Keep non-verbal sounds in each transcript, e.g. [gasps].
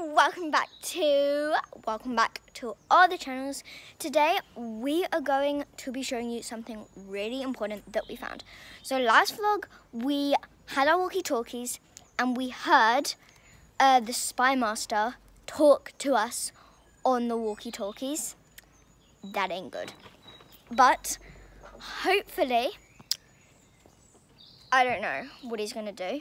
welcome back to welcome back to all the channels. Today we are going to be showing you something really important that we found. So last vlog we had our walkie talkies and we heard uh, the spy master talk to us on the walkie talkies that ain't good. But hopefully i don't know what he's gonna do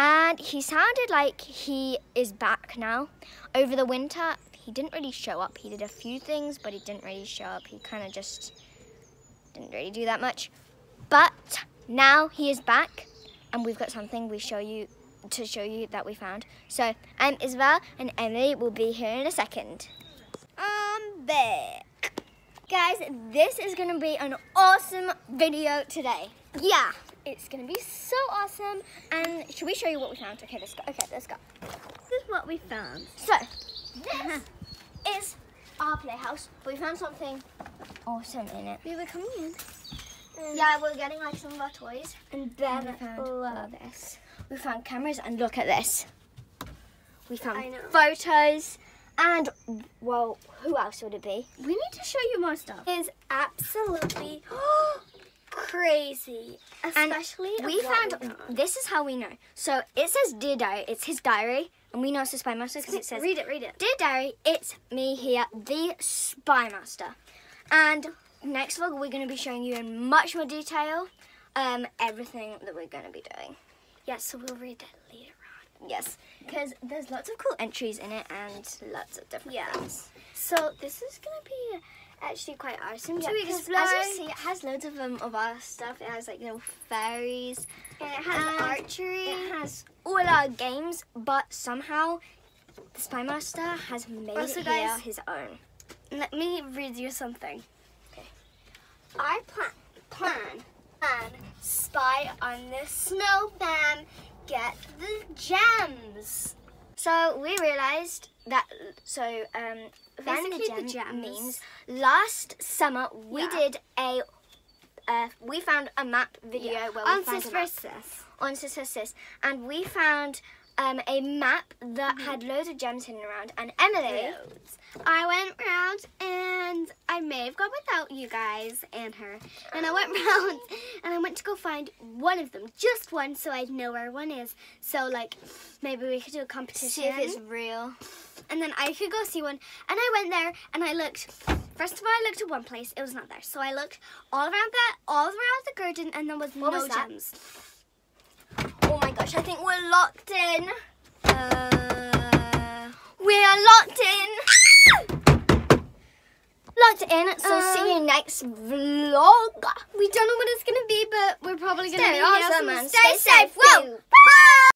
and he sounded like he is back now. Over the winter, he didn't really show up. He did a few things, but he didn't really show up. He kind of just didn't really do that much. But now he is back, and we've got something we show you to show you that we found. So I'm Isabelle, and Emily will be here in a second. I'm back. Guys, this is to be an awesome video today. Yeah, it's gonna be so awesome. And should we show you what we found? Okay, let's go. Okay, let's go. This is what we found. So, [laughs] this is our playhouse. But we found something awesome in it. We were coming in. Mm. Yeah, we're getting like some of our toys. And then we found love this. We found cameras and look at this. We found photos and well, who else would it be? We need to show you more stuff. It's absolutely [gasps] [gasps] crazy. And Especially of we found found. this is how we know. So it says dear diary. It's his diary, and we know it's the spy master because it says read it, read it. dear diary. It's me here, the spy master. And next vlog, we're going to be showing you in much more detail um, everything that we're going to be doing. Yes, so we'll read it later on. Yes, because there's lots of cool entries in it and lots of different Yeah. things. So this is gonna be actually quite awesome Yeah, to explore. as you see, it has loads of um, of our stuff. It has like little fairies. and it has and archery. It has all our games, but somehow the Spy Master has made Also, it here guys- his own. Let me read you something. Okay. I plan plan and spy on the snow fam. Get the gems. So we realised that so um the Basically, the Gem gems. means last summer we Yeah. did a uh, we found a map video where we on found a map. on Sis, and we found um, a map that Mm-hmm. had loads of gems hidden around. And Emily, Loads. I went round and I may have gone without you guys and her. And I went round [laughs] and I went to go find one of them, just one, so I'd know where one is. So like maybe we could do a competition. see if it's real. and then I could go see one. And I went there and I looked. First of all, I looked at one place. It was not there. So I looked all around that, all around the garden, and there was What no was gems. My gosh, I think we're locked in. Uh, We are locked in. locked in. So Uh, see you next vlog. we don't know what it's gonna be, but we're probably gonna Stay be awesome here. so stay safe. Whoa! Bye.